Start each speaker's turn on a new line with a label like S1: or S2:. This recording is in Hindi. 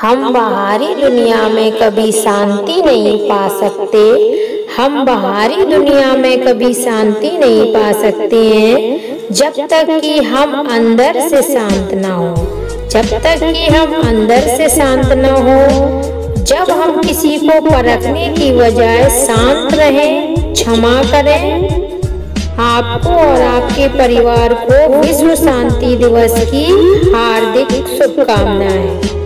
S1: हम बाहरी दुनिया में कभी शांति नहीं पा सकते। हम बाहरी दुनिया में कभी शांति नहीं पा सकते हैं। जब तक कि हम अंदर से शांत ना हो, जब तक कि हम अंदर से शांत ना हो, जब हम किसी को परखने की बजाय शांत रहें, क्षमा करें, आपको और आपके परिवार को विश्व शांति दिवस की हार्दिक शुभकामनाएँ।